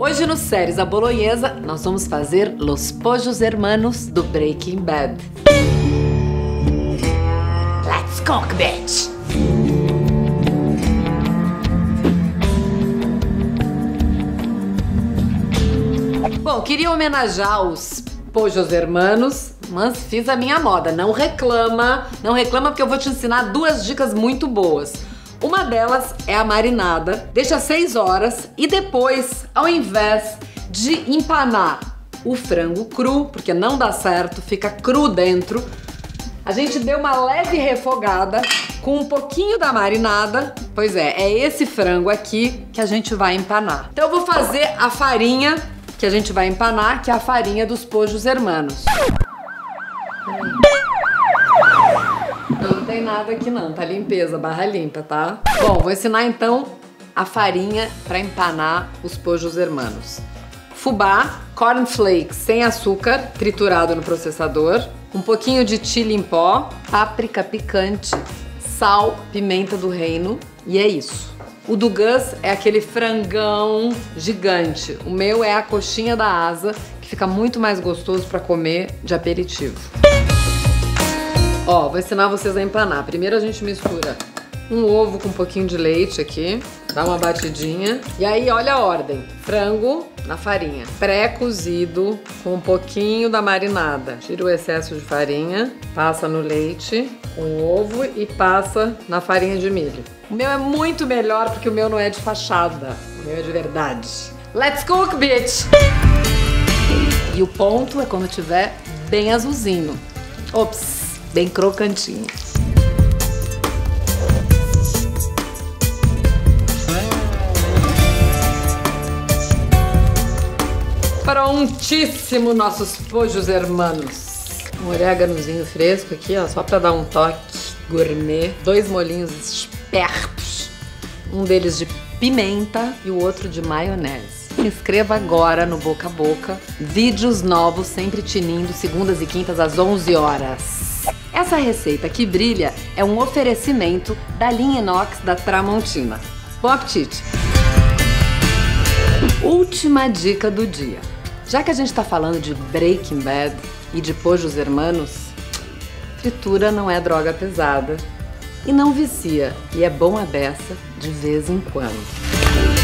Hoje no Séries A Bolonhesa, nós vamos fazer Los Pojos Hermanos do Breaking Bad. Let's cook, bitch! Bom, queria homenagear os Pojos Hermanos, mas fiz a minha moda. Não reclama, não reclama porque eu vou te ensinar duas dicas muito boas. Uma delas é a marinada. Deixa 6 horas e depois, ao invés de empanar o frango cru, porque não dá certo, fica cru dentro, a gente deu uma leve refogada com um pouquinho da marinada. Pois é, é esse frango aqui que a gente vai empanar. Então eu vou fazer a farinha que a gente vai empanar, que é a farinha dos pojos hermanos. Não tem nada aqui não, tá limpeza, barra limpa, tá? Bom, vou ensinar então a farinha para empanar os pojos hermanos. Fubá, cornflakes sem açúcar, triturado no processador, um pouquinho de chili em pó, páprica picante, sal, pimenta do reino e é isso. O do Gus é aquele frangão gigante. O meu é a coxinha da asa, que fica muito mais gostoso para comer de aperitivo. Ó, vou ensinar vocês a empanar. Primeiro a gente mistura um ovo com um pouquinho de leite aqui, dá uma batidinha. E aí, olha a ordem. Frango na farinha, pré-cozido com um pouquinho da marinada. Tira o excesso de farinha, passa no leite com ovo e passa na farinha de milho. O meu é muito melhor porque o meu não é de fachada, o meu é de verdade. Let's cook, bitch! E o ponto é quando tiver bem azulzinho. Ops! Bem crocantinho. Prontíssimo nossos pojos hermanos. Um oréganozinho fresco aqui, ó, só para dar um toque gourmet. Dois molinhos espertos. Um deles de pimenta e o outro de maionese. Se inscreva agora no Boca a Boca. Vídeos novos sempre tinindo segundas e quintas às 11 horas. Essa receita que brilha é um oferecimento da linha inox da Tramontina. Bom apetite! Última dica do dia. Já que a gente está falando de Breaking Bad e de Pojos Hermanos, fritura não é droga pesada e não vicia, e é bom a beça de vez em quando.